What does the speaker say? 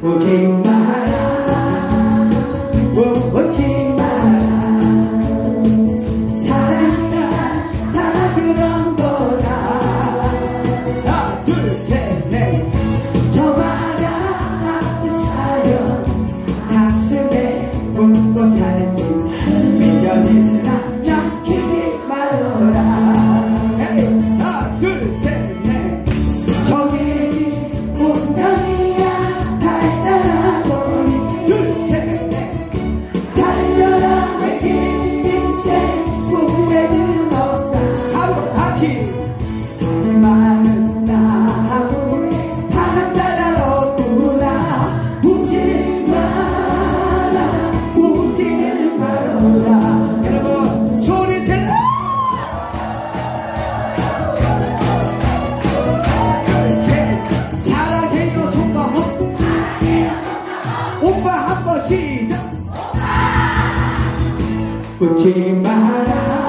O Would you my life.